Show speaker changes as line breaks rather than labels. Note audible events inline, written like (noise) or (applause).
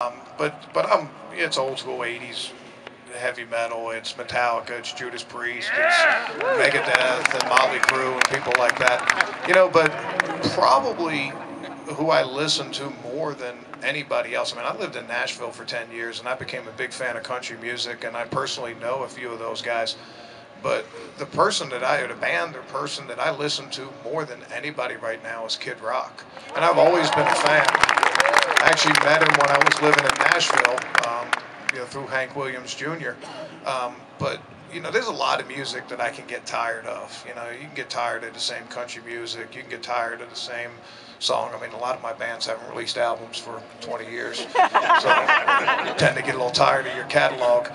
Um, but but I'm it's old school '80s heavy metal. It's Metallica. It's Judas Priest. It's Megadeth and Motley Crue and people like that. You know, but probably who I listen to more than anybody else. I mean, I lived in Nashville for 10 years and I became a big fan of country music, and I personally know a few of those guys. But the person that I, or the band or person that I listen to more than anybody right now is Kid Rock. And I've always been a fan. Actually met him when I was living in Nashville, um, you know, through Hank Williams Jr. Um, but you know, there's a lot of music that I can get tired of. You know, you can get tired of the same country music. You can get tired of the same song. I mean, a lot of my bands haven't released albums for 20 years, so (laughs) you tend to get a little tired of your catalog.